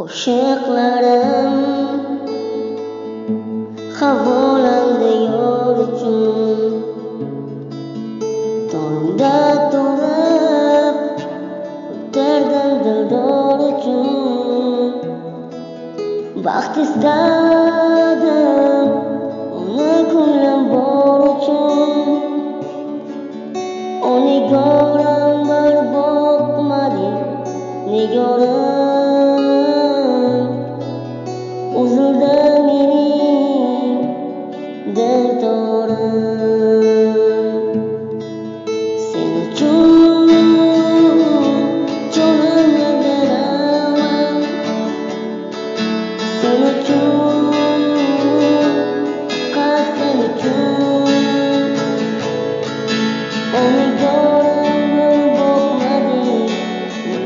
yo'qlarim havolanda yor uchun. Tongda to'lib o'tardim dildor uchun. Baxt istadim uni ko'nglim bor uchun. O nigoram bir boqmading nigoram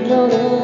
ignorant.